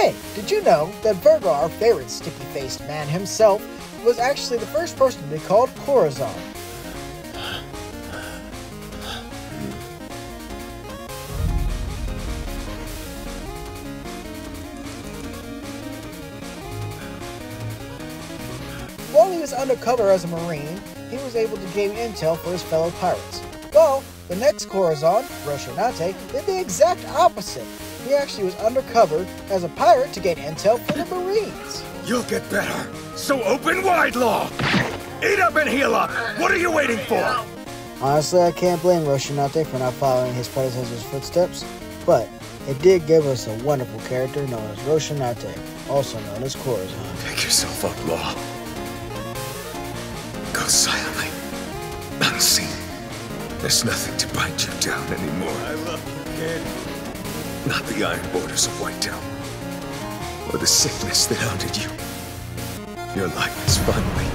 Hey, did you know that Vergo, our favorite sticky-faced man himself, was actually the first person to be called Corazon? While he was undercover as a Marine, he was able to gain intel for his fellow pirates. Well, the next Corazon, Rocinante, did the exact opposite. He actually was undercover as a pirate to gain intel for the Marines. You'll get better. So open wide, Law! Eat up and heal up! What are you waiting for? Honestly, I can't blame Rocinante for not following his predecessor's footsteps, but it did give us a wonderful character known as Rocinante, also known as Corazon. Pick yourself up, Law. Go silently. Unseen. There's nothing to bind you down anymore. I love you, kid. Not the iron borders of Whitetown. Or the sickness that haunted you. Your life is finally